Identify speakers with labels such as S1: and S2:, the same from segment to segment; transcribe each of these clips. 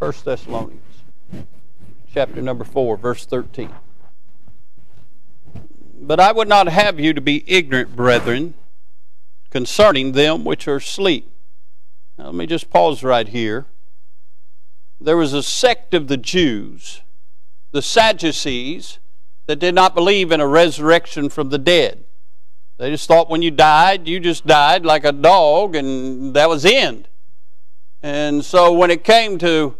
S1: 1 Thessalonians chapter number 4, verse 13. But I would not have you to be ignorant, brethren, concerning them which are asleep. Now, let me just pause right here. There was a sect of the Jews, the Sadducees, that did not believe in a resurrection from the dead. They just thought when you died, you just died like a dog, and that was the end. And so when it came to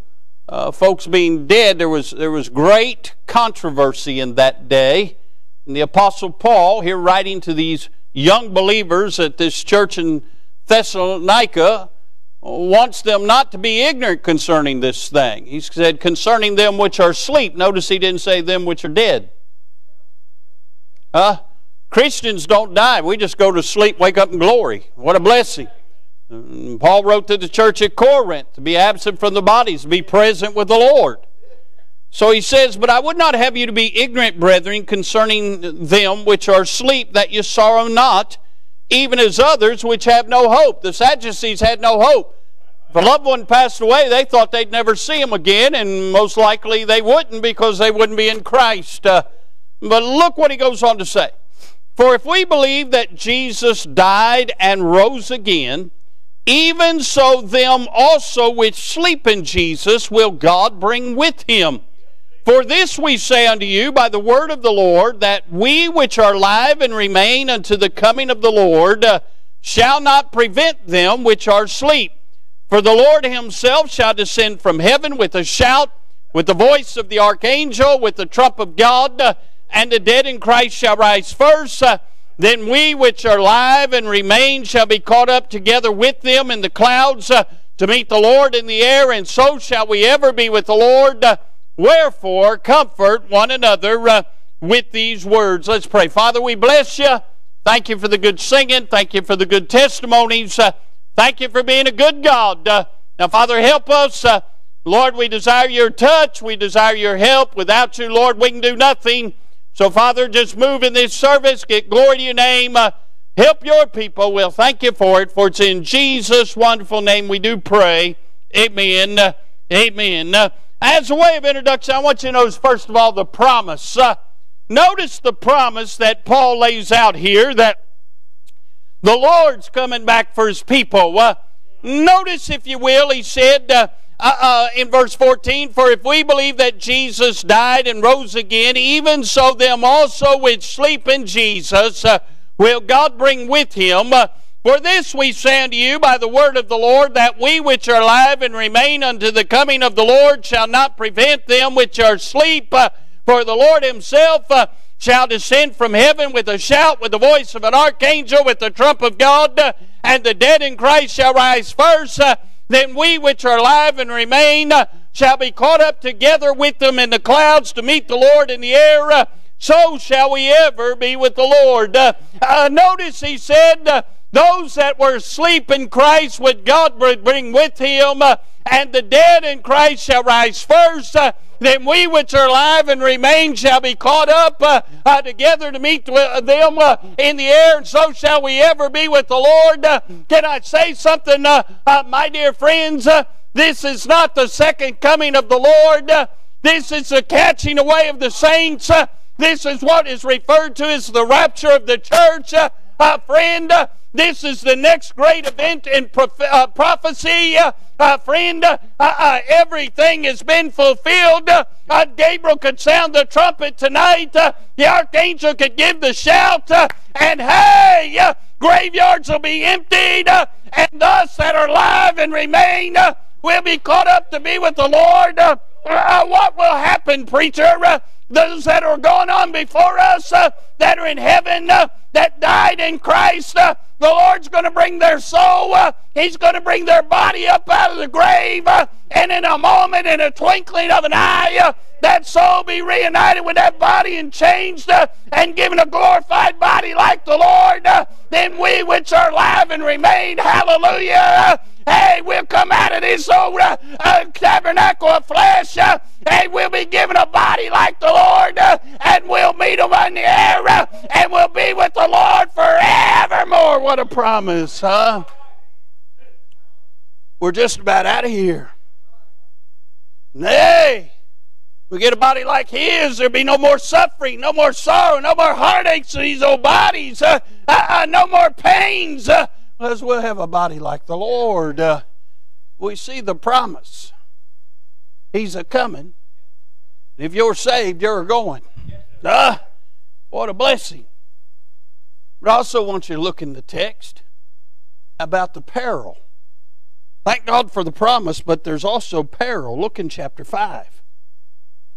S1: uh, folks being dead, there was, there was great controversy in that day. And the Apostle Paul, here writing to these young believers at this church in Thessalonica, wants them not to be ignorant concerning this thing. He said, concerning them which are asleep. Notice he didn't say them which are dead. Huh? Christians don't die. We just go to sleep, wake up in glory. What a blessing. Paul wrote to the church at Corinth to be absent from the bodies, be present with the Lord. So he says, But I would not have you to be ignorant, brethren, concerning them which are asleep, that you sorrow not, even as others which have no hope. The Sadducees had no hope. If a loved one passed away, they thought they'd never see him again, and most likely they wouldn't because they wouldn't be in Christ. Uh, but look what he goes on to say. For if we believe that Jesus died and rose again, even so them also which sleep in Jesus will God bring with him. For this we say unto you by the word of the Lord, that we which are alive and remain unto the coming of the Lord uh, shall not prevent them which are asleep. For the Lord himself shall descend from heaven with a shout, with the voice of the archangel, with the trump of God, uh, and the dead in Christ shall rise first. Uh, then we which are alive and remain shall be caught up together with them in the clouds uh, to meet the Lord in the air, and so shall we ever be with the Lord. Uh, wherefore, comfort one another uh, with these words. Let's pray. Father, we bless you. Thank you for the good singing. Thank you for the good testimonies. Uh, thank you for being a good God. Uh, now, Father, help us. Uh, Lord, we desire your touch. We desire your help. Without you, Lord, we can do nothing. So, Father, just move in this service. Get glory to your name. Uh, help your people. We'll thank you for it. For it's in Jesus' wonderful name we do pray. Amen. Uh, amen. Uh, as a way of introduction, I want you to notice, first of all, the promise. Uh, notice the promise that Paul lays out here that the Lord's coming back for his people. Uh, notice, if you will, he said, uh, uh, in verse 14, for if we believe that Jesus died and rose again, even so them also which sleep in Jesus uh, will God bring with him. Uh, for this we say unto you by the word of the Lord, that we which are alive and remain unto the coming of the Lord shall not prevent them which are asleep. Uh, for the Lord himself uh, shall descend from heaven with a shout, with the voice of an archangel, with the trump of God, and the dead in Christ shall rise first then we which are alive and remain uh, shall be caught up together with them in the clouds to meet the Lord in the air. Uh, so shall we ever be with the Lord. Uh, uh notice he said, those that were asleep in Christ would God bring with him, and the dead in Christ shall rise first then we which are alive and remain shall be caught up uh, uh, together to meet them uh, in the air, and so shall we ever be with the Lord. Uh, can I say something, uh, my dear friends? this is not the second coming of the Lord. this is the catching away of the saints. this is what is referred to as the rapture of the church. friend, this is the next great event in prophecy. Uh, friend, uh, uh, everything has been fulfilled. Uh, Gabriel could sound the trumpet tonight. Uh, the archangel could give the shout. Uh, and hey, graveyards will be emptied. and us that are alive and remain will be caught up to be with the Lord. what will happen, preacher? Those that are going on before us uh, that are in heaven uh, that died in Christ. Uh, the Lord's going to bring their soul. Uh, he's going to bring their body up out of the grave. Uh, and in a moment, in a twinkling of an eye, uh, that soul be reunited with that body and changed and given a glorified body like the Lord. Then we which are alive and remain, hallelujah, Hey, we'll come out of this old uh, uh, tabernacle of flesh. Uh, hey, we'll be given a body like the Lord, and we'll meet him in the air, and we'll be with the Lord forevermore. What a promise, huh? We're just about out of here. Nay, we get a body like his, there'll be no more suffering, no more sorrow, no more heartaches in these old bodies, uh, uh, uh, no more pains. Uh, as we'll have a body like the Lord. Uh, we see the promise. He's a coming. If you're saved, you're going. Uh, what a blessing. But I also want you to look in the text about the peril. Thank God for the promise, but there's also peril. Look in chapter 5.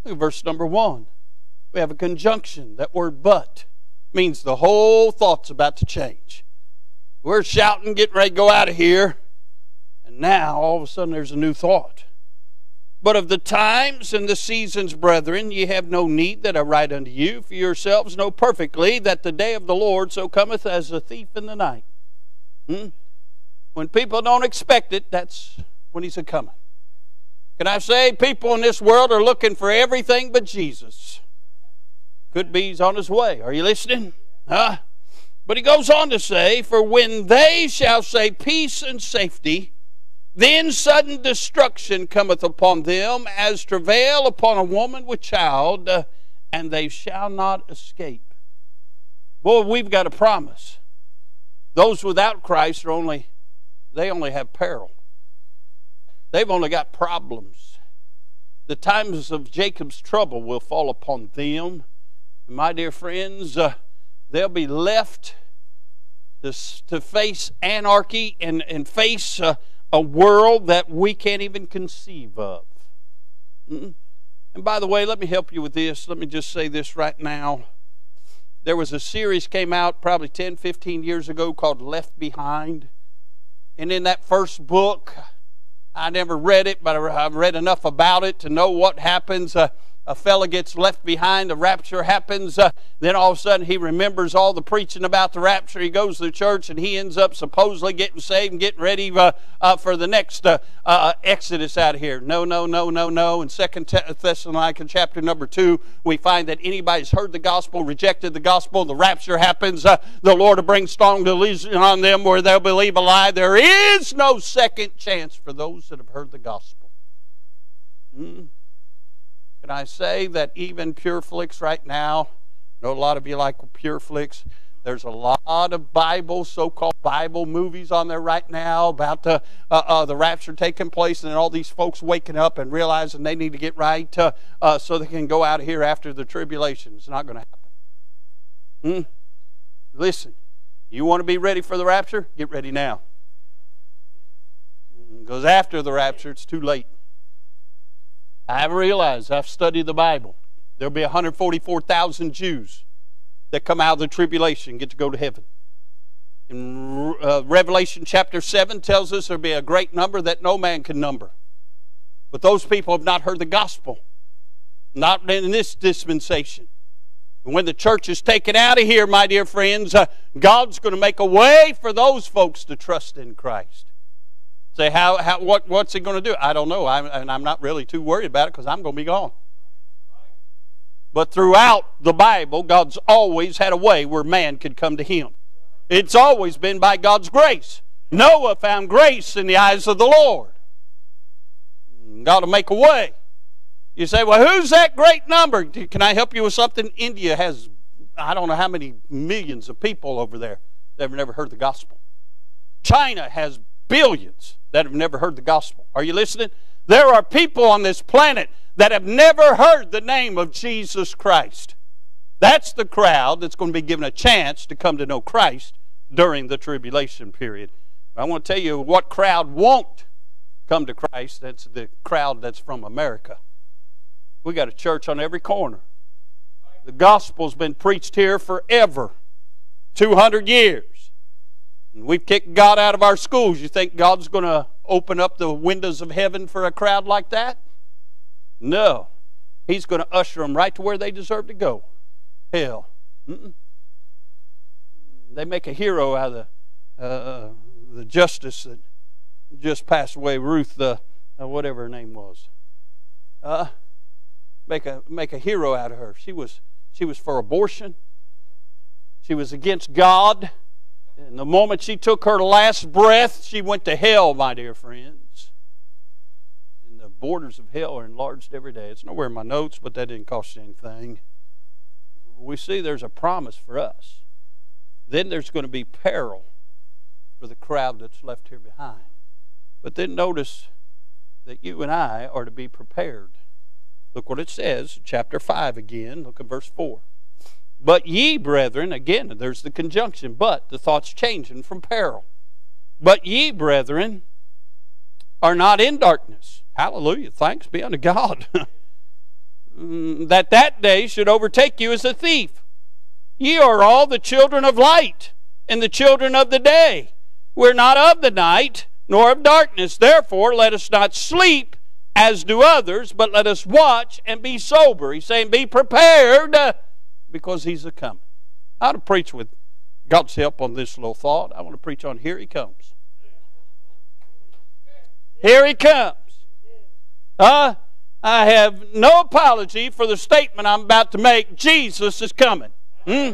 S1: Look at verse number 1. We have a conjunction. That word but means the whole thought's about to change. We're shouting, getting ready to go out of here, and now all of a sudden there's a new thought. But of the times and the seasons, brethren, ye have no need that I write unto you, for yourselves know perfectly that the day of the Lord so cometh as a thief in the night. Hmm? When people don't expect it, that's when he's a coming. Can I say people in this world are looking for everything but Jesus? Could be he's on his way. Are you listening? Huh? But he goes on to say, For when they shall say peace and safety, then sudden destruction cometh upon them as travail upon a woman with child, uh, and they shall not escape. Boy, we've got a promise. Those without Christ are only they only have peril. They've only got problems. The times of Jacob's trouble will fall upon them. And my dear friends, uh, they'll be left to, to face anarchy and, and face uh, a world that we can't even conceive of. Mm-mm. And by the way, let me help you with this. Let me just say this right now. There was a series came out probably 10, 15 years ago called Left Behind. And in that first book, I never read it, but I've read enough about it to know what happens. Uh, a fella gets left behind, the rapture happens, uh, then all of a sudden he remembers all the preaching about the rapture. He goes to church and he ends up supposedly getting saved and getting ready uh, uh, for the next uh, uh, exodus out of here. No, no, no, no, no. In Second Thessalonians chapter number 2, we find that anybody's heard the gospel, rejected the gospel, the rapture happens, uh, the Lord will bring strong delusion on them where they'll believe a lie. There is no second chance for those that have heard the gospel. Mm. Can I say that even PureFlix right now, I know a lot of you like PureFlix. There's a lot of Bible, so-called Bible movies on there right now about the uh, uh, the rapture taking place, and all these folks waking up and realizing they need to get right uh, uh so they can go out of here after the tribulation. It's not going to happen. Hmm? Listen, you want to be ready for the rapture? Get ready now. Because after the rapture, it's too late. I have realized, I've studied the Bible. There'll be 144,000 Jews that come out of the tribulation get to go to heaven. Uh, Revelation chapter 7 tells us there'll be a great number that no man can number. But those people have not heard the gospel, not in this dispensation. And when the church is taken out of here, my dear friends, uh, God's going to make a way for those folks to trust in Christ. Say, how, how, what, what's he going to do? I don't know. I'm, and I'm not really too worried about it because I'm going to be gone. But throughout the Bible, God's always had a way where man could come to him. It's always been by God's grace. Noah found grace in the eyes of the Lord. God will make a way. You say, well, who's that great number? Can I help you with something? India has, I don't know how many millions of people over there that have never heard the gospel. China has billions that have never heard the gospel. Are you listening? There are people on this planet that have never heard the name of Jesus Christ. That's the crowd that's going to be given a chance to come to know Christ during the tribulation period. I want to tell you what crowd won't come to Christ. That's the crowd that's from America. We got a church on every corner. The gospel's been preached here forever 200 years. We've kicked God out of our schools. You think God's going to open up the windows of heaven for a crowd like that? No. He's going to usher them right to where they deserve to go hell. Mm-mm. They make a hero out of the, uh, the justice that just passed away, Ruth, uh, whatever her name was. Uh, make a make a hero out of her. She was she was for abortion. She was against God. And the moment she took her last breath, she went to hell, my dear friends. And the borders of hell are enlarged every day. It's nowhere in my notes, but that didn't cost anything. We see there's a promise for us. Then there's going to be peril for the crowd that's left here behind. But then notice that you and I are to be prepared. Look what it says, chapter 5 again. Look at verse 4. But ye, brethren, again, there's the conjunction, but the thought's changing from peril. But ye, brethren, are not in darkness. Hallelujah. Thanks be unto God. Mm, that that day should overtake you as a thief. Ye are all the children of light and the children of the day. We're not of the night nor of darkness. Therefore, let us not sleep as do others, but let us watch and be sober. He's saying, be prepared because he's a coming. I want to preach with God's help on this little thought. I want to preach on here he comes. Here he comes. Uh, I have no apology for the statement I'm about to make. Jesus is coming. Hmm?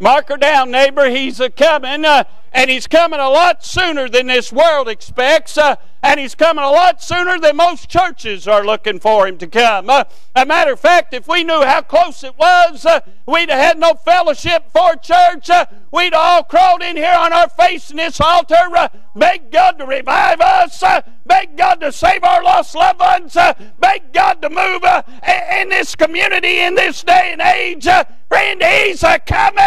S1: Mark her down, neighbor. He's a coming, uh, and he's coming a lot sooner than this world expects. Uh, and he's coming a lot sooner than most churches are looking for him to come. Uh, a matter of fact, if we knew how close it was, uh, we'd have had no fellowship for church. Uh, we'd all crawled in here on our face in this altar, uh, beg God to revive us, uh, beg God to save our lost loved ones, uh, beg God to move in this community in this day and age. friend, he's a coming,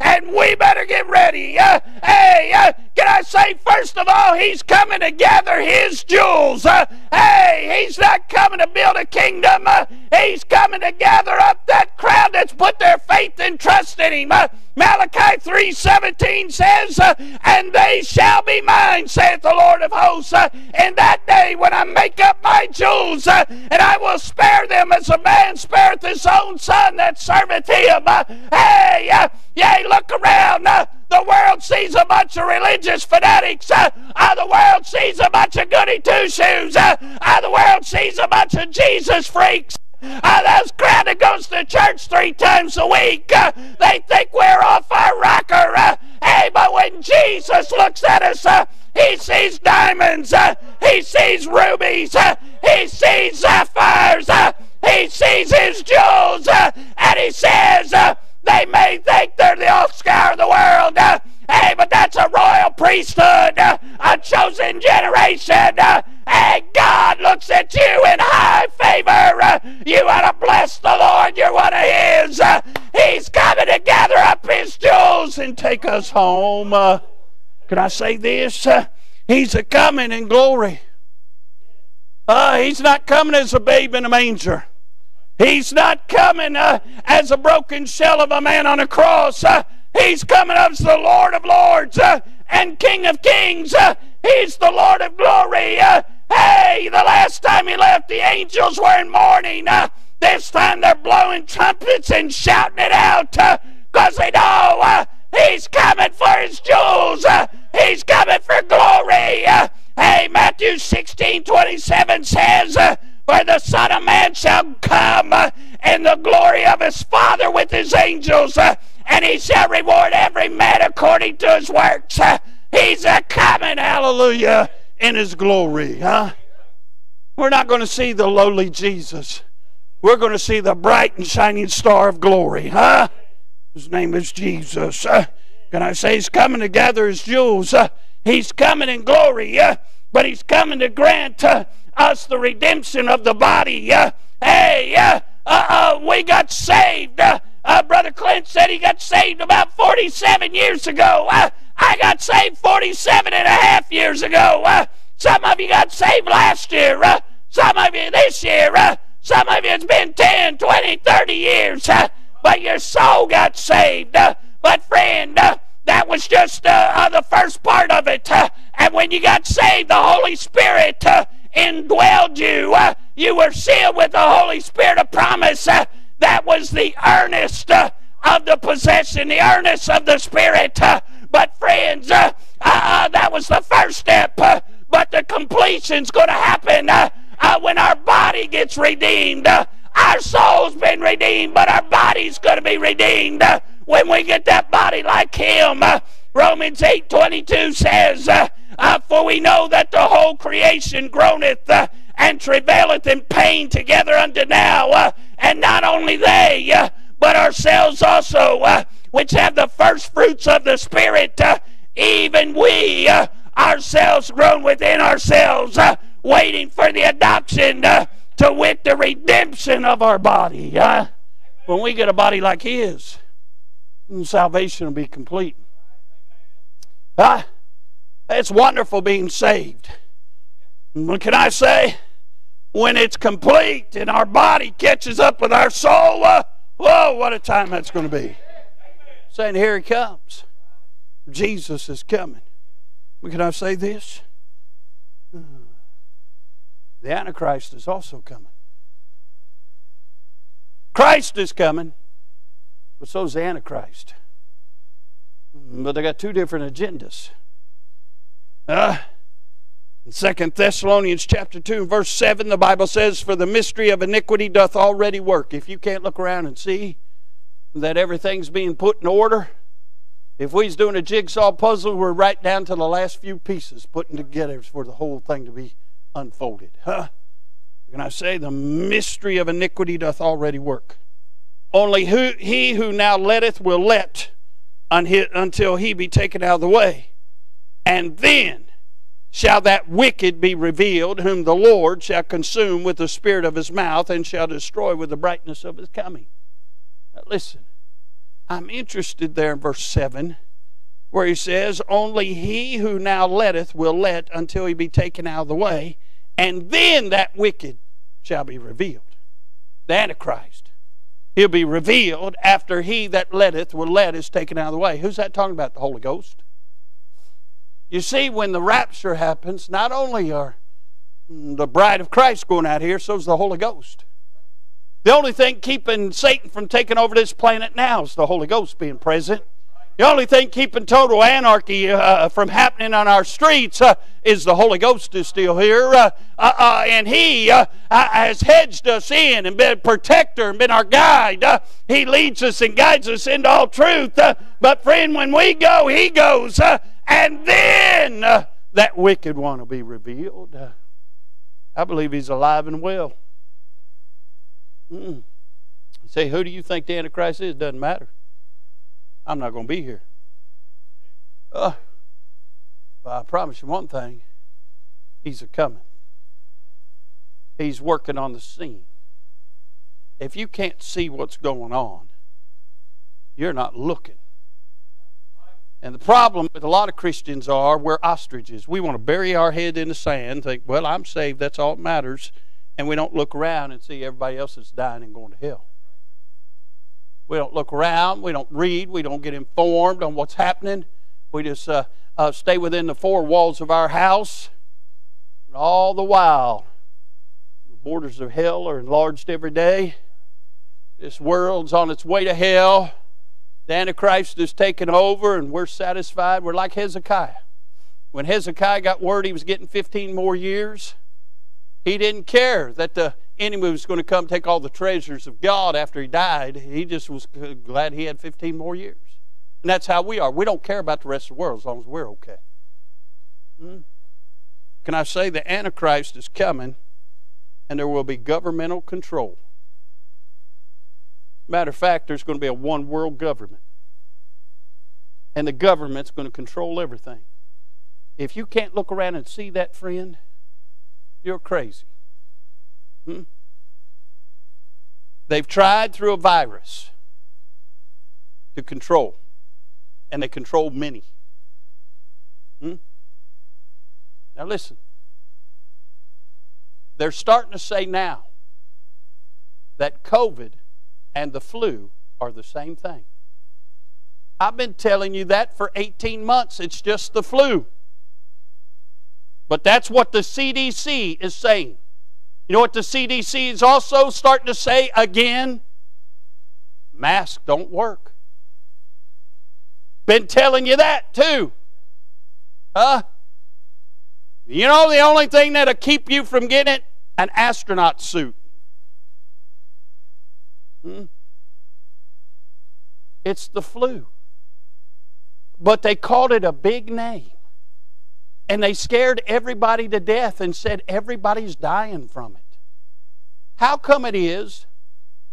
S1: and we better get ready. hey, can I say, first of all, he's coming to gather his jewels. Uh, hey, he's not coming to build a kingdom. Uh, he's coming to gather up that crowd that's put their faith and trust in him. Uh, Malachi 3.17 says, uh, And they shall be mine, saith the Lord of hosts, uh, in that day when I make up my jewels, uh, and I will spare them as a man spareth his own son that serveth him. hey, yea, look around. The world sees a bunch of religious fanatics. Uh, uh, the world sees a bunch of goody two shoes. Uh, uh, the world sees a bunch of Jesus freaks. Uh, those crowd that goes to church three times a week, uh, they think we're off our rocker. Uh, hey, but when Jesus looks at us, uh, he sees diamonds, uh, he sees rubies, uh, he sees sapphires, he sees his jewels, and he says, they may think they're the offscouring of the world. Hey, but that's a royal priesthood, a chosen generation. Uh, hey, God looks at you in high favor. Uh, you ought to bless the Lord. You're one of His. Uh, he's coming to gather up His jewels and take us home. Uh, can I say this? he's a coming in glory. he's not coming as a babe in a manger. He's not coming uh, as a broken shell of a man on a cross. Uh, he's coming as the Lord of Lords uh, and King of Kings. Uh, he's the Lord of glory. Uh, hey, the last time he left, the angels were in mourning. Uh, this time they're blowing trumpets and shouting it out because they know he's coming for his jewels. he's coming for glory. hey, Matthew 16 27 says, for the Son of Man shall come uh, in the glory of his Father with his angels, uh, and he shall reward every man according to his works. Uh, he's a coming, hallelujah, in his glory. Huh? We're not going to see the lowly Jesus. We're going to see the bright and shining star of glory. Huh? His name is Jesus. Uh, can I say he's coming to gather his jewels? Uh, he's coming in glory, uh, but he's coming to grant us the redemption of the body. Uh, hey, uh, uh, we got saved. Uh, uh, Brother Clint said he got saved about 47 years ago. Uh, I got saved 47 and a half years ago. Uh, some of you got saved last year. Uh, some of you this year. Uh, some of you it's been 10, 20, 30 years. But your soul got saved. But friend, that was just uh, uh, the first part of it. And when you got saved, the Holy Spirit uh, indwelled you. You were sealed with the Holy Spirit of promise. Uh, that was the earnest of the possession, the earnest of the Spirit. But, friends, that was the first step. but the completion's going to happen when our body gets redeemed. Our soul's been redeemed, but our body's going to be redeemed when we get that body like Him. Romans 8 22 says, uh, For we know that the whole creation groaneth uh, and travaileth in pain together unto now. Uh, and not only they, uh, but ourselves also, uh, which have the first fruits of the Spirit, uh, even we uh, ourselves groan within ourselves, waiting for the adoption to wit the redemption of our body. when we get a body like His, salvation will be complete. Ah, it's wonderful being saved. What can I say? When it's complete and our body catches up with our soul, uh, whoa, what a time that's going to be. Saying, Here he comes. Jesus is coming. Can I say this? The Antichrist is also coming. Christ is coming, but so is the Antichrist. But they got two different agendas. Uh, in 2 Thessalonians chapter 2 verse 7, the Bible says, For the mystery of iniquity doth already work. If you can't look around and see that everything's being put in order, if we's doing a jigsaw puzzle, we're right down to the last few pieces putting together for the whole thing to be unfolded. Huh? Can I say the mystery of iniquity doth already work? Only who, he who now letteth will let until he be taken out of the way. And then shall that wicked be revealed, whom the Lord shall consume with the spirit of his mouth and shall destroy with the brightness of his coming. Now listen, I'm interested there in verse 7 where he says, Only he who now letteth will let until he be taken out of the way, and then that wicked shall be revealed. The Antichrist. He'll be revealed after he that letteth will let is taken out of the way. Who's that talking about? The Holy Ghost. You see, when the rapture happens, not only are the bride of Christ going out here, so is the Holy Ghost. The only thing keeping Satan from taking over this planet now is the Holy Ghost being present. The only thing keeping total anarchy uh, from happening on our streets uh, is the Holy Ghost is still here. Uh, uh, uh and He uh, has hedged us in and been a protector and been our guide. he leads us and guides us into all truth. but, friend, when we go, He goes. and then that wicked one will be revealed. I believe He's alive and well. Mm-mm. Say, who do you think the Antichrist is? Doesn't matter. I'm not going to be here. Uh, but I promise you one thing He's a coming. He's working on the scene. If you can't see what's going on, you're not looking. And the problem with a lot of Christians are we're ostriches. We want to bury our head in the sand, think, well, I'm saved, that's all that matters and we don't look around and see everybody else that's dying and going to hell. We don't look around. We don't read. We don't get informed on what's happening. We just uh, uh, stay within the four walls of our house. And all the while, the borders of hell are enlarged every day. This world's on its way to hell. The Antichrist is taken over, and we're satisfied. We're like Hezekiah. When Hezekiah got word he was getting 15 more years, he didn't care that the enemy was going to come take all the treasures of God after he died. He just was glad he had 15 more years. And that's how we are. We don't care about the rest of the world as long as we're okay. Hmm? Can I say the Antichrist is coming and there will be governmental control? Matter of fact, there's going to be a one world government. And the government's going to control everything. If you can't look around and see that, friend, you're crazy. Hmm? They've tried through a virus to control, and they control many. Hmm? Now, listen. They're starting to say now that COVID and the flu are the same thing. I've been telling you that for 18 months. It's just the flu. But that's what the CDC is saying. You know what the CDC is also starting to say again? Masks don't work. Been telling you that too. Huh? You know the only thing that'll keep you from getting it? An astronaut suit. Hmm? It's the flu. But they called it a big name. And they scared everybody to death and said everybody's dying from it. How come it is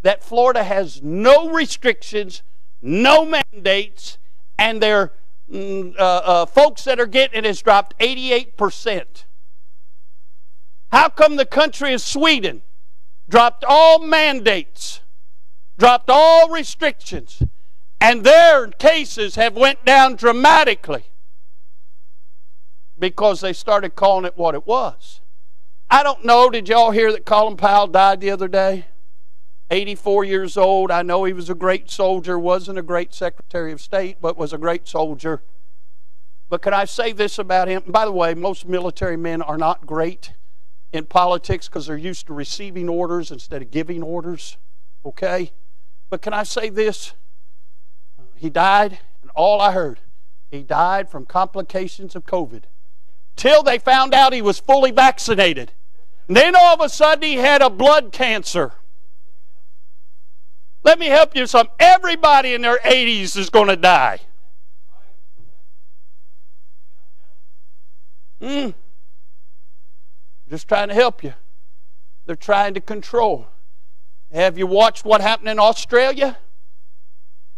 S1: that Florida has no restrictions, no mandates, and their mm, uh, uh, folks that are getting it has dropped 88%? How come the country of Sweden dropped all mandates, dropped all restrictions, and their cases have went down dramatically? Because they started calling it what it was. I don't know, did y'all hear that Colin Powell died the other day? 84 years old. I know he was a great soldier, wasn't a great Secretary of State, but was a great soldier. But can I say this about him? By the way, most military men are not great in politics because they're used to receiving orders instead of giving orders. Okay? But can I say this? He died, and all I heard, he died from complications of COVID. Till they found out he was fully vaccinated. And then all of a sudden he had a blood cancer. Let me help you some. Everybody in their 80s is going to die. Mm. Just trying to help you. They're trying to control. Have you watched what happened in Australia?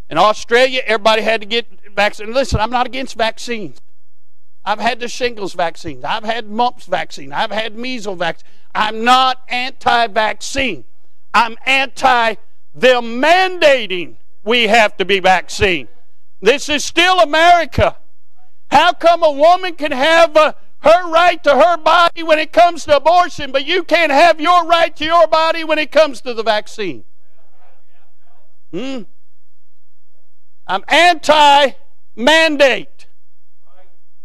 S1: In Australia, everybody had to get vaccinated. Listen, I'm not against vaccines. I've had the shingles vaccine. I've had mumps vaccine. I've had measles vaccine. I'm not anti vaccine. I'm anti them mandating we have to be vaccinated. This is still America. How come a woman can have uh, her right to her body when it comes to abortion, but you can't have your right to your body when it comes to the vaccine? Hmm? I'm anti mandate.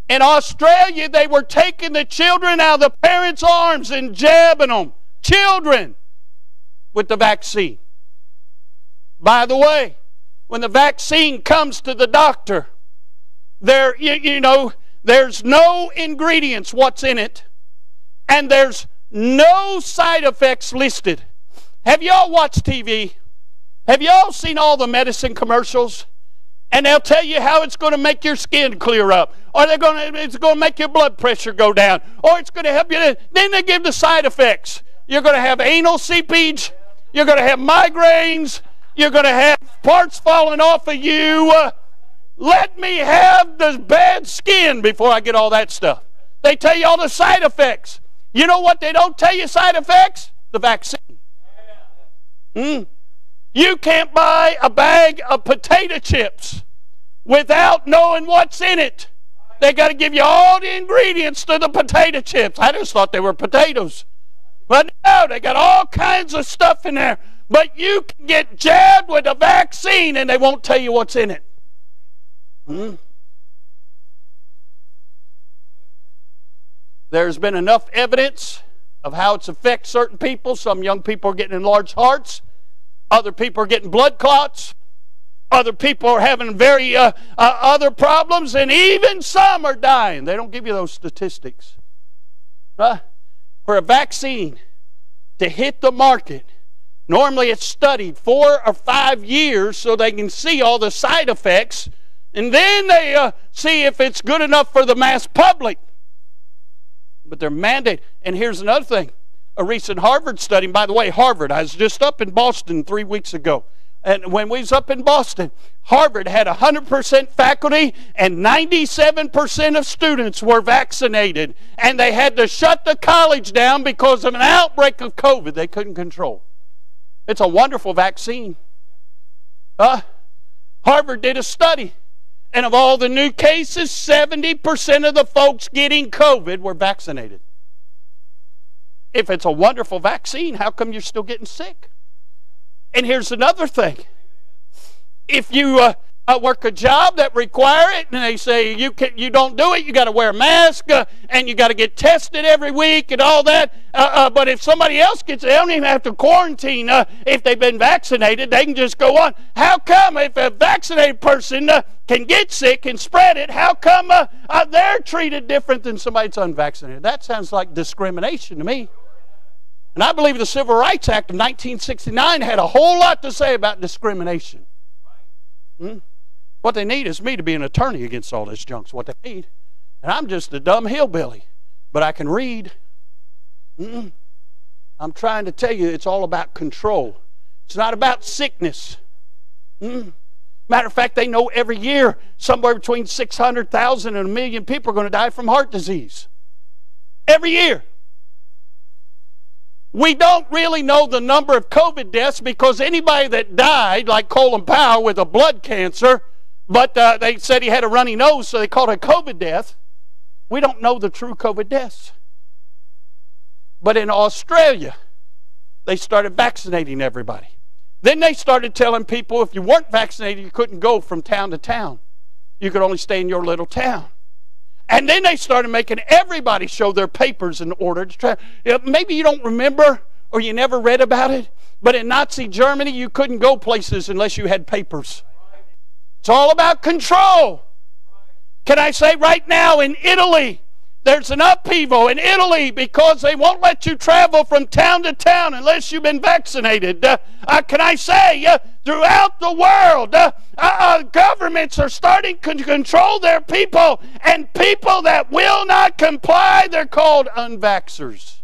S1: In Australia, they were taking the children out of the parents' arms and jabbing them, children, with the vaccine. By the way, when the vaccine comes to the doctor, there, you, you know, there's no ingredients, what's in it, and there's no side effects listed. Have y'all watched TV? Have y'all seen all the medicine commercials? And they'll tell you how it's going to make your skin clear up, or they're going to, it's going to make your blood pressure go down, or it's going to help you. Then they give the side effects. You're going to have anal seepage. You're going to have migraines. You're going to have parts falling off of you. Uh, let me have the bad skin before I get all that stuff. They tell you all the side effects. You know what they don't tell you side effects? The vaccine. Hmm. You can't buy a bag of potato chips without knowing what's in it. They got to give you all the ingredients to the potato chips. I just thought they were potatoes. But no, they got all kinds of stuff in there. But you can get jabbed with a vaccine and they won't tell you what's in it. Hmm? There's been enough evidence of how it's affects certain people. Some young people are getting enlarged hearts. Other people are getting blood clots. Other people are having very uh, uh, other problems, and even some are dying. They don't give you those statistics. For a vaccine to hit the market, Normally it's studied four or five years so they can see all the side effects, and then they uh, see if it's good enough for the mass public. But they're mandated. And here's another thing a recent Harvard study, by the way, Harvard, I was just up in Boston three weeks ago. And when we was up in Boston, Harvard had 100% faculty and 97% of students were vaccinated. And they had to shut the college down because of an outbreak of COVID they couldn't control. It's a wonderful vaccine. Uh, Harvard did a study, and of all the new cases, 70% of the folks getting COVID were vaccinated. If it's a wonderful vaccine, how come you're still getting sick? And here's another thing. If you uh, uh, work a job that require it, and they say you can, you don't do it, you got to wear a mask, uh, and you got to get tested every week, and all that. Uh, uh, but if somebody else gets they don't even have to quarantine. Uh, if they've been vaccinated, they can just go on. How come if a vaccinated person can get sick and spread it, how come they're treated different than somebody that's unvaccinated? That sounds like discrimination to me. And I believe the Civil Rights Act of 1969 had a whole lot to say about discrimination. Hmm? What they need is me to be an attorney against all this junk. what they need. And I'm just a dumb hillbilly, but I can read. Mm-mm. I'm trying to tell you, it's all about control. It's not about sickness. Mm. Matter of fact, they know every year somewhere between 600,000 and a million people are going to die from heart disease. Every year. We don't really know the number of COVID deaths because anybody that died, like Colin Powell with a blood cancer, but uh, they said he had a runny nose, so they called it a COVID death. We don't know the true COVID deaths. But in Australia, they started vaccinating everybody. Then they started telling people if you weren't vaccinated, you couldn't go from town to town. You could only stay in your little town. And then they started making everybody show their papers in order to travel. Maybe you don't remember or you never read about it, but in Nazi Germany, you couldn't go places unless you had papers. It's all about control. Can I say right now in Italy, there's an upheaval in Italy because they won't let you travel from town to town unless you've been vaccinated. Uh, uh, can I say, uh, throughout the world, uh, uh, governments are starting to control their people, and people that will not comply, they're called unvaxxers.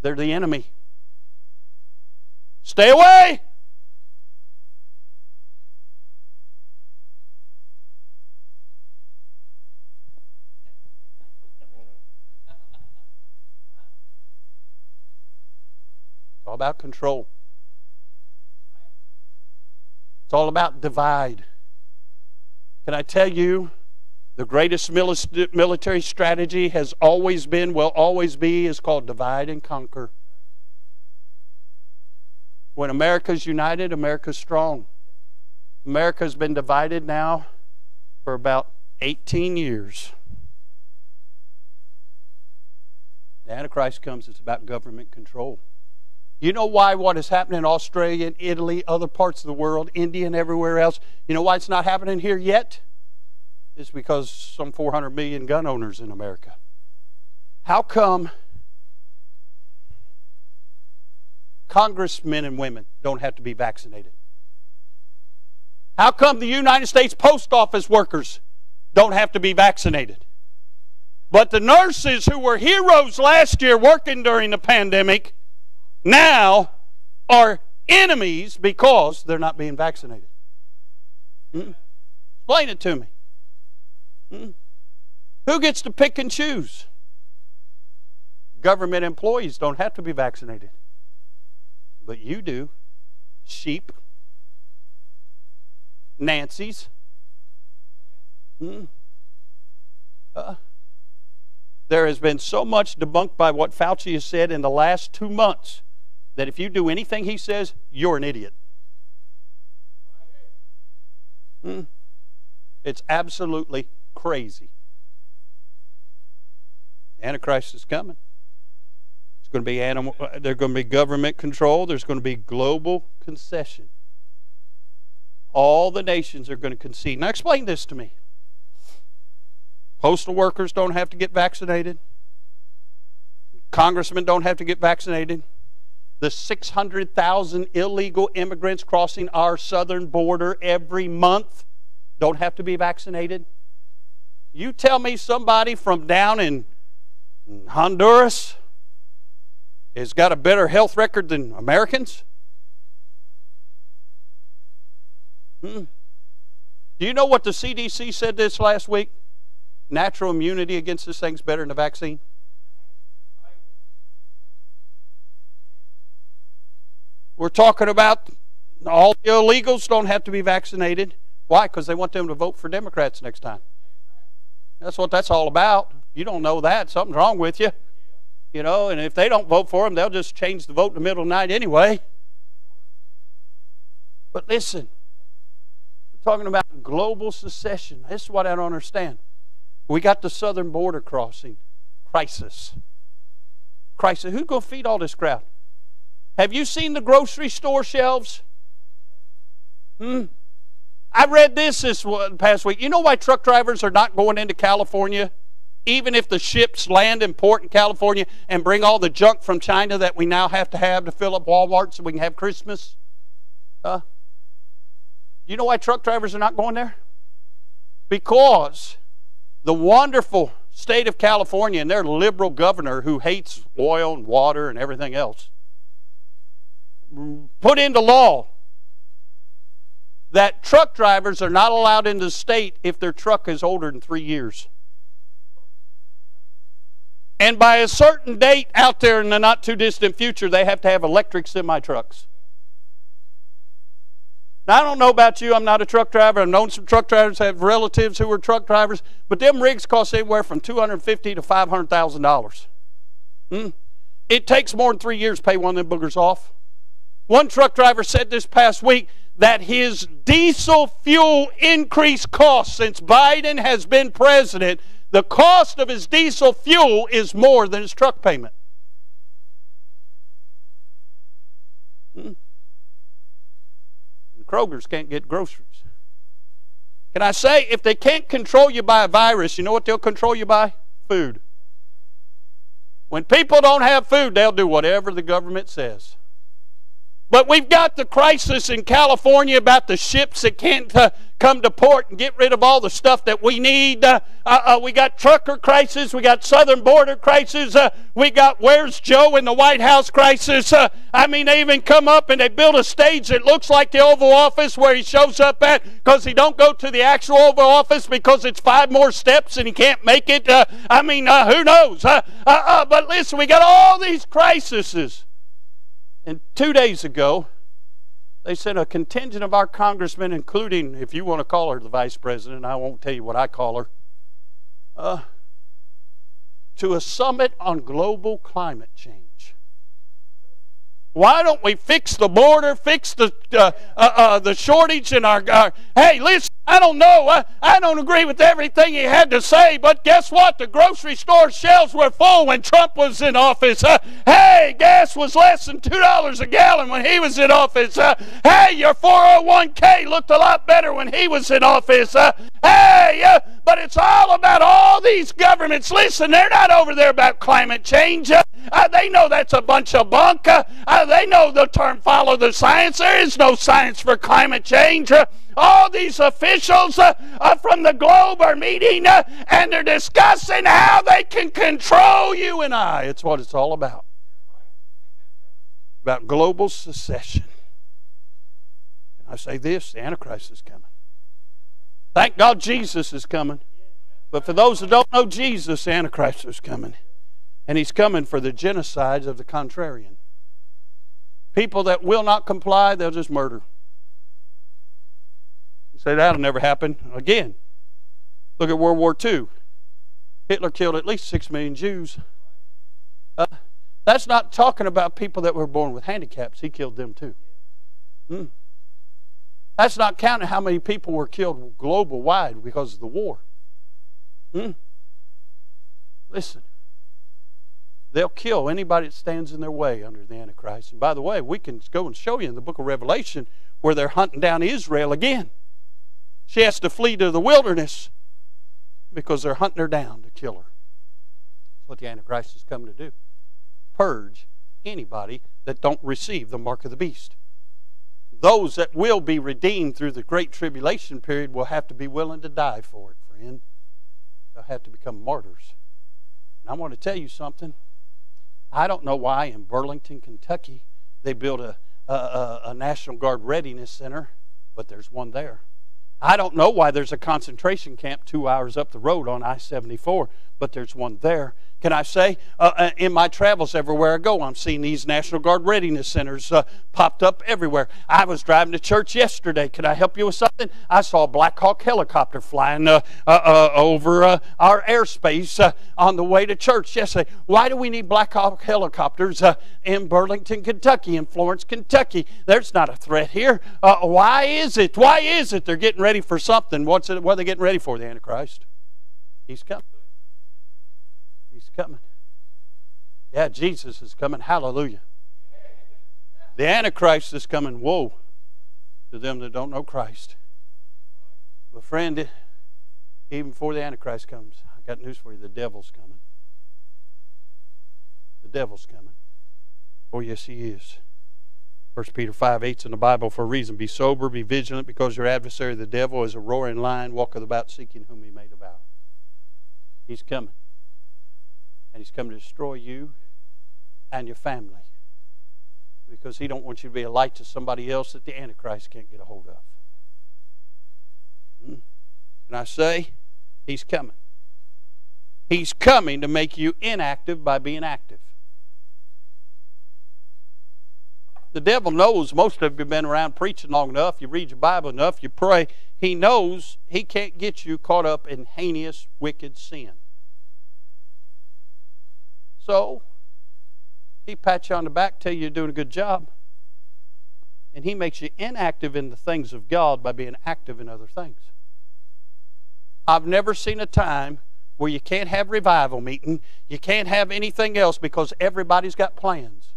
S1: They're the enemy. Stay away. About control. It's all about divide. Can I tell you, the greatest military strategy has always been, will always be, is called divide and conquer. When America's united, America's strong. America's been divided now for about 18 years. The Antichrist comes, it's about government control. You know why what is happening in Australia and Italy, other parts of the world, India and everywhere else, you know why it's not happening here yet? It's because some 400 million gun owners in America. How come congressmen and women don't have to be vaccinated? How come the United States post office workers don't have to be vaccinated? But the nurses who were heroes last year working during the pandemic now are enemies because they're not being vaccinated. Mm-mm. Explain it to me. Mm-mm. Who gets to pick and choose? Government employees don't have to be vaccinated. But you do. Sheep. Nancy's. Mm. Uh, there has been so much debunked by what Fauci has said in the last two months that if you do anything he says, you're an idiot. Mm. It's absolutely crazy. Antichrist is coming. It's going to be animal. Uh, there's going to be government control. There's going to be global concession. All the nations are going to concede. Now, explain this to me. Postal workers don't have to get vaccinated. Congressmen don't have to get vaccinated the 600,000 illegal immigrants crossing our southern border every month don't have to be vaccinated? You tell me somebody from down in Honduras has got a better health record than Americans? Hmm. Do you know what the CDC said this last week? Natural immunity against this thing's better than a vaccine. We're talking about all the illegals don't have to be vaccinated. Why? Because they want them to vote for Democrats next time. That's what that's all about. You don't know that. Something's wrong with you. You know, and if they don't vote for them, they'll just change the vote in the middle of the night anyway. But listen, we're talking about global secession. This is what I don't understand. We got the southern border crossing crisis. Crisis. Who's going to feed all this crowd? Have you seen the grocery store shelves? Hmm. I read this this past week. You know why truck drivers are not going into California? Even if the ships land in port in California and bring all the junk from China that we now have to have to fill up Walmart so we can have Christmas? Uh, you know why truck drivers are not going there? Because the wonderful state of California and their liberal governor who hates oil and water and everything else put into law that truck drivers are not allowed into the state if their truck is older than three years. And by a certain date out there in the not too distant future, they have to have electric semi trucks. Now, I don't know about you. I'm not a truck driver. I've known some truck drivers, have relatives who are truck drivers, but them rigs cost anywhere from two hundred fifty to five hundred thousand dollars. Hmm? It takes more than three years to pay one of them boogers off. One truck driver said this past week that his diesel fuel increase cost since Biden has been president, the cost of his diesel fuel is more than his truck payment. Hmm? Kroger's can't get groceries. Can I say, if they can't control you by a virus, you know what they'll control you by? Food. When people don't have food, they'll do whatever the government says. But we've got the crisis in California about the ships that can't uh, come to port and get rid of all the stuff that we need. Uh, uh, uh we got trucker crisis. We got southern border crisis. Uh, we got where's Joe in the White House crisis. Uh, I mean, they even come up and they build a stage that looks like the Oval Office where he shows up at because he don't go to the actual Oval Office because it's five more steps and he can't make it. I mean, who knows? but listen, we got all these crises. And two days ago, they sent a contingent of our congressmen, including, if you want to call her the vice president, I won't tell you what I call her, uh, to a summit on global climate change. Why don't we fix the border, fix the uh, uh, uh the shortage in our, our hey, listen, I don't know. I, I don't agree with everything he had to say, but guess what? The grocery store shelves were full when Trump was in office. Uh, hey, gas was less than $2 a gallon when he was in office. Uh, hey, your 401k looked a lot better when he was in office. Uh, hey, uh, but it's all about all these governments. Listen, they're not over there about climate change. Uh, uh, they know that's a bunch of bunk. they know the term follow the science. There is no science for climate change. All these officials uh, uh, from the globe are meeting uh, and they're discussing how they can control you and I. It's what it's all about. About global secession. And I say this the Antichrist is coming. Thank God Jesus is coming. But for those that don't know Jesus, Antichrist is coming. And he's coming for the genocides of the contrarian. People that will not comply, they'll just murder say that'll never happen again. Look at World War II. Hitler killed at least six million Jews. Uh, that's not talking about people that were born with handicaps. He killed them too. Mm. That's not counting how many people were killed global wide because of the war. Mm. Listen, they'll kill anybody that stands in their way under the Antichrist. And by the way, we can go and show you in the book of Revelation where they're hunting down Israel again. She has to flee to the wilderness because they're hunting her down to kill her. That's what the Antichrist is coming to do. Purge anybody that don't receive the mark of the beast. Those that will be redeemed through the great tribulation period will have to be willing to die for it, friend. They'll have to become martyrs. And I want to tell you something. I don't know why in Burlington, Kentucky, they built a, a, a National Guard Readiness Center, but there's one there. I don't know why there's a concentration camp two hours up the road on I 74, but there's one there. Can I say, uh, uh, in my travels everywhere I go, I'm seeing these National Guard readiness centers uh, popped up everywhere. I was driving to church yesterday. Can I help you with something? I saw a Black Hawk helicopter flying uh, uh, uh over our airspace on the way to church yesterday. Why do we need Black Hawk helicopters in Burlington, Kentucky, in Florence, Kentucky? There's not a threat here. why is it? Why is it they're getting ready for something? What's it, what are they getting ready for? The Antichrist. He's coming coming. Yeah, Jesus is coming. Hallelujah. The Antichrist is coming. Woe to them that don't know Christ. But, friend, even before the Antichrist comes, I got news for you the devil's coming. The devil's coming. Oh, yes, he is. 1 Peter 5 8 in the Bible for a reason. Be sober, be vigilant, because your adversary, the devil, is a roaring lion, walketh about seeking whom he may devour. He's coming. And he's come to destroy you and your family. Because he don't want you to be a light to somebody else that the Antichrist can't get a hold of. Hmm? And I say, he's coming. He's coming to make you inactive by being active. The devil knows most of you have been around preaching long enough, you read your Bible enough, you pray. He knows he can't get you caught up in heinous, wicked sin. So, he pats you on the back, tell you you're doing a good job. And he makes you inactive in the things of God by being active in other things. I've never seen a time where you can't have revival meeting, you can't have anything else because everybody's got plans.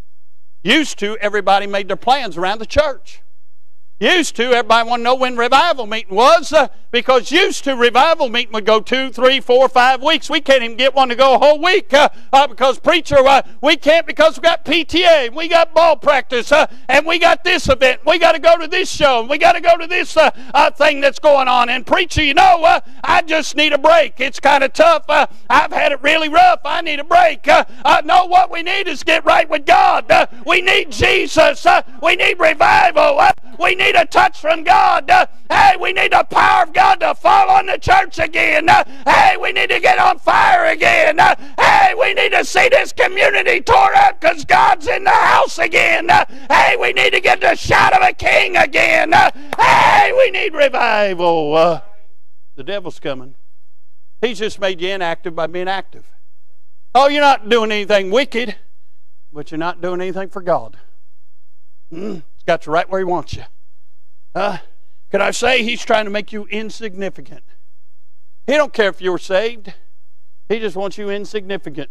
S1: Used to, everybody made their plans around the church. Used to, everybody want to know when revival meeting was uh, because used to revival meeting would go two, three, four, five weeks. We can't even get one to go a whole week uh, uh, because preacher, uh, we can't because we got PTA, we got ball practice, uh, and we got this event. We got to go to this show, we got to go to this uh, thing that's going on. And preacher, you know, I just need a break. It's kind of tough. I've had it really rough. I need a break. no, what we need is get right with God. we need Jesus. we need revival. we need need a touch from God. Uh, hey, we need the power of God to fall on the church again. Uh, hey, we need to get on fire again. Uh, hey, we need to see this community tore up because God's in the house again. Hey, we need to get the shout of a king again. Hey, we need revival. Uh, the devil's coming. He's just made you inactive by being active. Oh, you're not doing anything wicked, but you're not doing anything for God. Mm, it's got you right where He wants you. Uh, could I say he's trying to make you insignificant? He don't care if you're saved. He just wants you insignificant.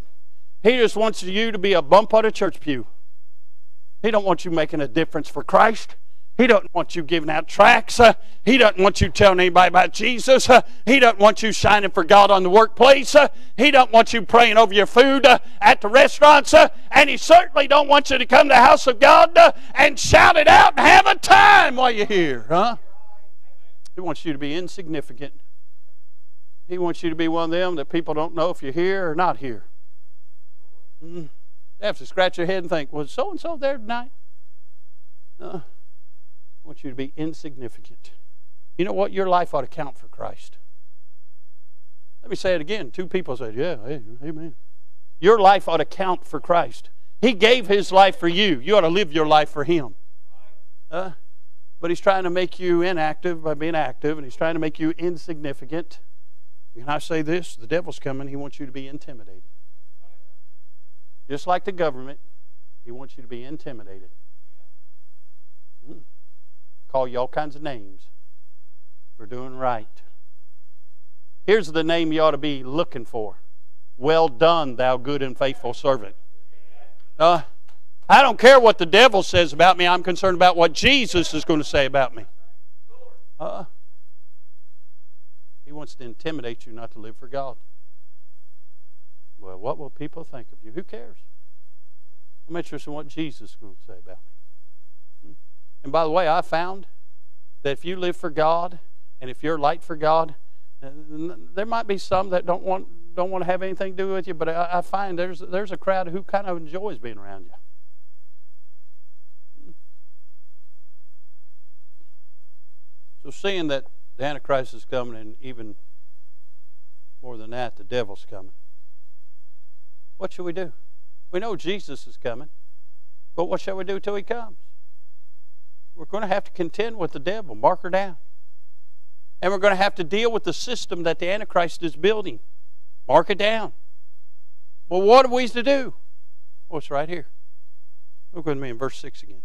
S1: He just wants you to be a bump on a church pew. He don't want you making a difference for Christ. He doesn't want you giving out tracts. Uh, he doesn't want you telling anybody about Jesus. Uh, he doesn't want you shining for God on the workplace. Uh, he doesn't want you praying over your food uh, at the restaurants. Uh, and he certainly don't want you to come to the house of God uh, and shout it out and have a time while you're here. Huh? He wants you to be insignificant. He wants you to be one of them that people don't know if you're here or not here. Mm. They have to scratch their head and think, was so and so there tonight? Uh, I want you to be insignificant. You know what? Your life ought to count for Christ. Let me say it again. Two people said, Yeah, amen. Your life ought to count for Christ. He gave his life for you. You ought to live your life for him. Uh, but he's trying to make you inactive by being active, and he's trying to make you insignificant. Can I say this? The devil's coming. He wants you to be intimidated. Just like the government, he wants you to be intimidated call you all kinds of names for doing right. Here's the name you ought to be looking for Well done, thou good and faithful servant. Uh, I don't care what the devil says about me, I'm concerned about what Jesus is going to say about me. Uh, he wants to intimidate you not to live for God. Well, what will people think of you? Who cares? I'm interested in what Jesus is going to say about me. And by the way, I found that if you live for God and if you're light for God, uh, there might be some that don't want don't want to have anything to do with you, but I, I find there's there's a crowd who kind of enjoys being around you. So seeing that the Antichrist is coming, and even more than that, the devil's coming. What should we do? We know Jesus is coming, but what shall we do till he comes? We're going to have to contend with the devil, mark her down. And we're going to have to deal with the system that the Antichrist is building. Mark it down. Well, what are we to do? Well, it's right here. Look with me in verse 6 again,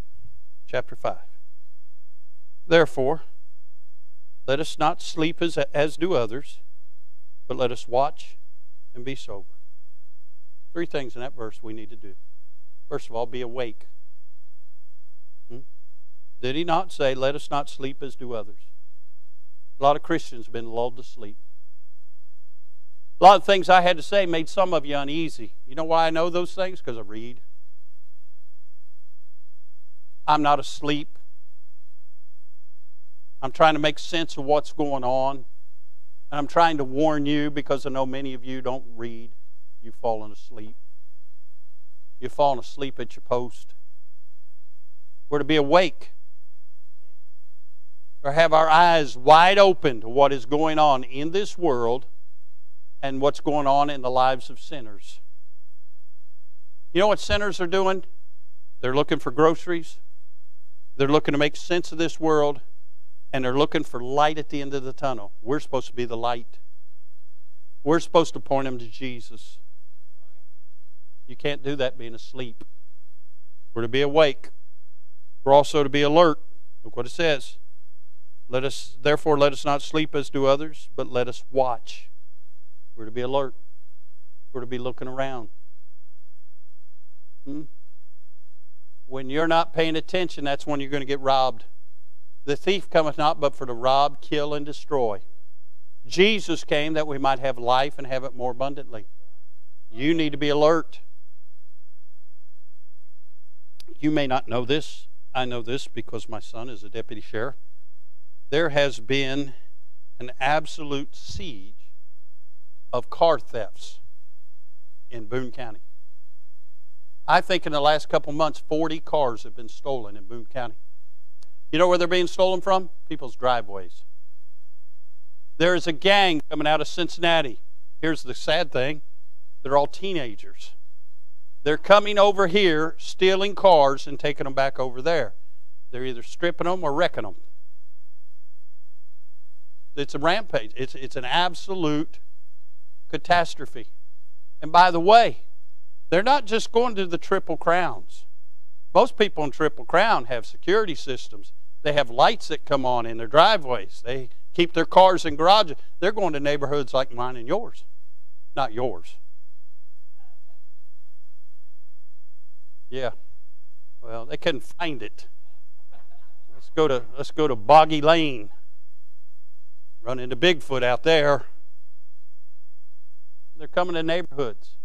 S1: chapter 5. Therefore, let us not sleep as, as do others, but let us watch and be sober. Three things in that verse we need to do. First of all, be awake. Did he not say, Let us not sleep as do others? A lot of Christians have been lulled to sleep. A lot of things I had to say made some of you uneasy. You know why I know those things? Because I read. I'm not asleep. I'm trying to make sense of what's going on. And I'm trying to warn you because I know many of you don't read. You've fallen asleep. You've fallen asleep at your post. We're to be awake or have our eyes wide open to what is going on in this world and what's going on in the lives of sinners. You know what sinners are doing? They're looking for groceries. They're looking to make sense of this world. And they're looking for light at the end of the tunnel. We're supposed to be the light. We're supposed to point them to Jesus. You can't do that being asleep. We're to be awake. We're also to be alert. Look what it says. Let us therefore let us not sleep as do others, but let us watch. We're to be alert. We're to be looking around. Hmm? When you're not paying attention, that's when you're going to get robbed. The thief cometh not but for to rob, kill, and destroy. Jesus came that we might have life and have it more abundantly. You need to be alert. You may not know this. I know this because my son is a deputy sheriff. There has been an absolute siege of car thefts in Boone County. I think in the last couple months, 40 cars have been stolen in Boone County. You know where they're being stolen from? People's driveways. There is a gang coming out of Cincinnati. Here's the sad thing they're all teenagers. They're coming over here, stealing cars, and taking them back over there. They're either stripping them or wrecking them. It's a rampage. It's, it's an absolute catastrophe. And by the way, they're not just going to the Triple Crowns. Most people in Triple Crown have security systems. They have lights that come on in their driveways. They keep their cars in garages. They're going to neighborhoods like mine and yours, not yours. Yeah. Well, they couldn't find it. Let's go to let's go to Boggy Lane. Run into Bigfoot out there. They're coming to neighborhoods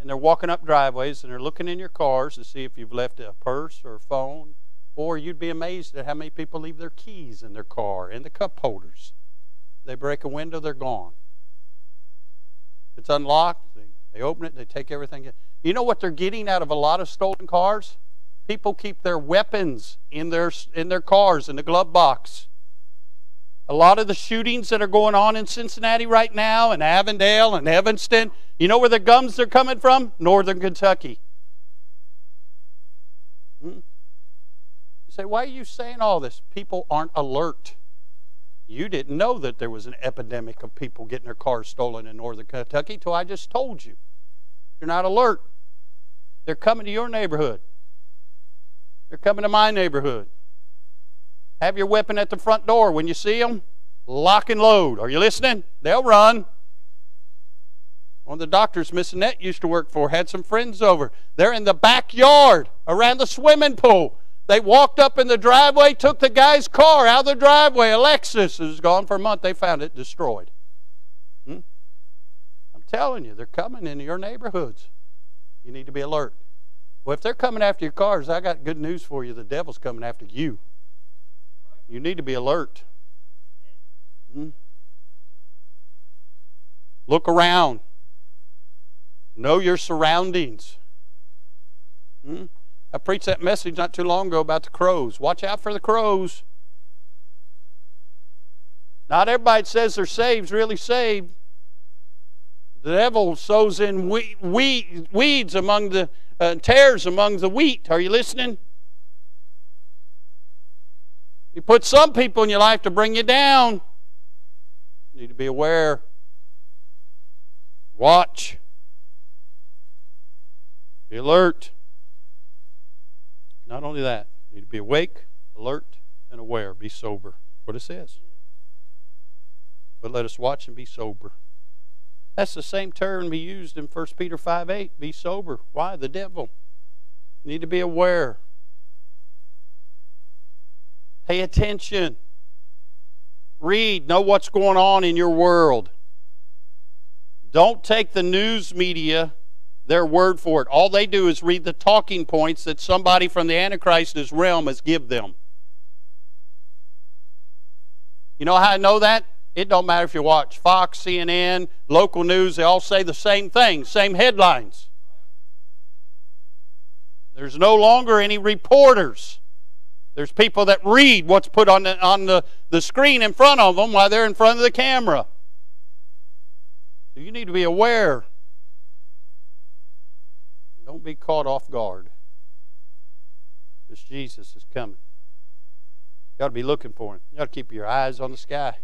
S1: and they're walking up driveways and they're looking in your cars to see if you've left a purse or a phone. Or you'd be amazed at how many people leave their keys in their car and the cup holders. They break a window, they're gone. It's unlocked, they, they open it, they take everything. You know what they're getting out of a lot of stolen cars? People keep their weapons in their, in their cars, in the glove box. A lot of the shootings that are going on in Cincinnati right now, and Avondale and Evanston, you know where the guns are coming from? Northern Kentucky. Hmm? You say, why are you saying all this? People aren't alert. You didn't know that there was an epidemic of people getting their cars stolen in Northern Kentucky till I just told you. You're not alert. They're coming to your neighborhood. They're coming to my neighborhood. Have your weapon at the front door. When you see them, lock and load. Are you listening? They'll run. One of the doctors Miss Annette used to work for had some friends over. They're in the backyard around the swimming pool. They walked up in the driveway, took the guy's car out of the driveway. Alexis is gone for a month. They found it destroyed. Hmm? I'm telling you, they're coming into your neighborhoods. You need to be alert. Well, if they're coming after your cars, I got good news for you. The devil's coming after you. You need to be alert. Hmm? Look around. Know your surroundings. Hmm? I preached that message not too long ago about the crows. Watch out for the crows. Not everybody says they're saved really saved. The devil sows in weeds among the uh, tares among the wheat. Are you listening? He put some people in your life to bring you down. You need to be aware. Watch. Be alert. Not only that, you need to be awake, alert, and aware. Be sober. What it says. But let us watch and be sober. That's the same term we used in 1 Peter 5 8. Be sober. Why? The devil. You need to be aware. Pay attention. Read, know what's going on in your world. Don't take the news media their word for it. All they do is read the talking points that somebody from the Antichrist's realm has give them. You know how I know that? It don't matter if you watch Fox, CNN, local news, they all say the same thing, same headlines. There's no longer any reporters. There's people that read what's put on the, on the, the screen in front of them while they're in front of the camera. You need to be aware. Don't be caught off guard. Because Jesus is coming. You ought to be looking for him. You ought to keep your eyes on the sky.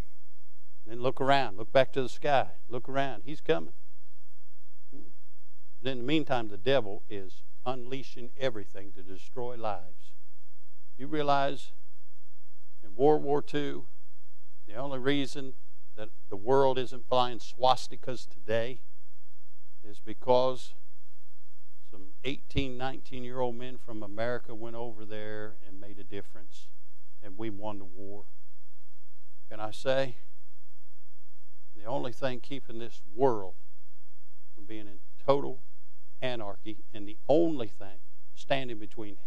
S1: Then look around. Look back to the sky. Look around. He's coming. But in the meantime, the devil is unleashing everything to destroy lives. You realize in World War II, the only reason that the world isn't flying swastikas today is because some 18, 19 year old men from America went over there and made a difference, and we won the war. Can I say? The only thing keeping this world from being in total anarchy, and the only thing standing between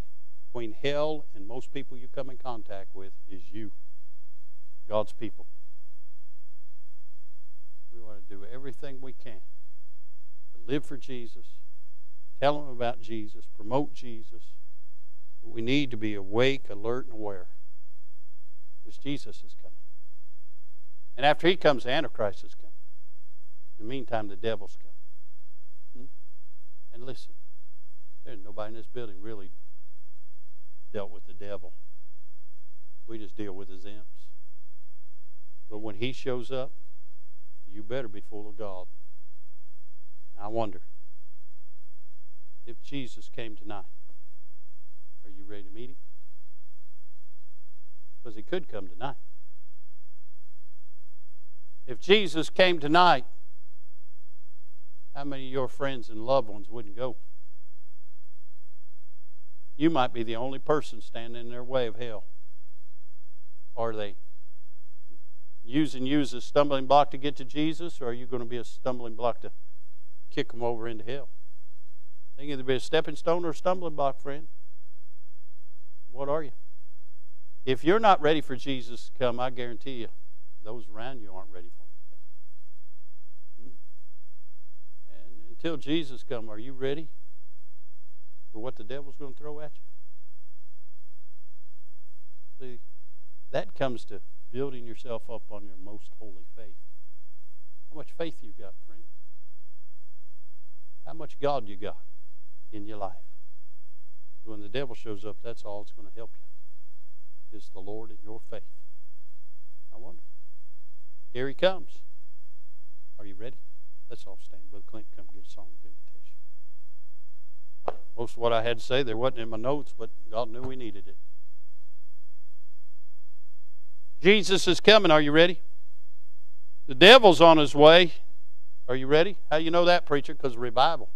S1: between hell and most people you come in contact with is you, God's people. We want to do everything we can to live for Jesus, tell them about Jesus, promote Jesus. But we need to be awake, alert, and aware because Jesus is coming. And after he comes, the Antichrist is coming. In the meantime, the devil's coming. Hmm? And listen, there's nobody in this building really dealt with the devil. We just deal with his imps. But when he shows up, you better be full of God. I wonder if Jesus came tonight, are you ready to meet him? Because he could come tonight. If Jesus came tonight, how many of your friends and loved ones wouldn't go? You might be the only person standing in their way of hell. Are they using you as a stumbling block to get to Jesus, or are you going to be a stumbling block to kick them over into hell? They can either be a stepping stone or a stumbling block, friend. What are you? If you're not ready for Jesus to come, I guarantee you, those around you aren't ready for him. Hmm. And until Jesus come, are you ready for what the devil's going to throw at you? See, that comes to building yourself up on your most holy faith. How much faith you got, friend? How much God you got in your life? When the devil shows up, that's all that's going to help you. Is the Lord in your faith? I wonder. Here he comes. Are you ready? Let's all stand. Brother Clint, come get a song of invitation. Most of what I had to say there wasn't in my notes, but God knew we needed it. Jesus is coming. Are you ready? The devil's on his way. Are you ready? How you know that, preacher? Because revival.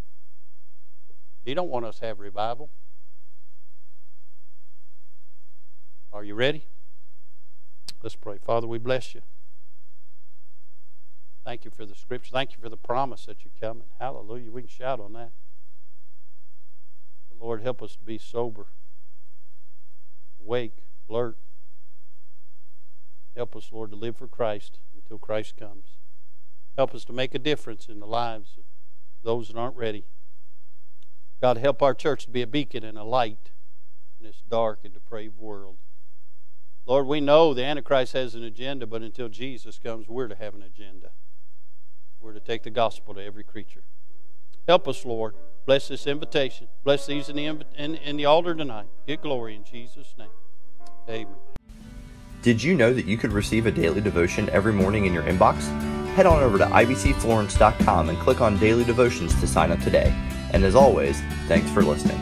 S1: He don't want us to have revival. Are you ready? Let's pray. Father, we bless you. Thank you for the scripture. Thank you for the promise that you're coming. Hallelujah. We can shout on that. Lord, help us to be sober, awake, alert. Help us, Lord, to live for Christ until Christ comes. Help us to make a difference in the lives of those that aren't ready. God, help our church to be a beacon and a light in this dark and depraved world. Lord, we know the Antichrist has an agenda, but until Jesus comes, we're to have an agenda. We're to take the gospel to every creature. Help us, Lord. Bless this invitation. Bless these in the, in, in the altar tonight. Get glory in Jesus' name. Amen.
S2: Did you know that you could receive a daily devotion every morning in your inbox? Head on over to ibcflorence.com and click on Daily Devotions to sign up today. And as always, thanks for listening.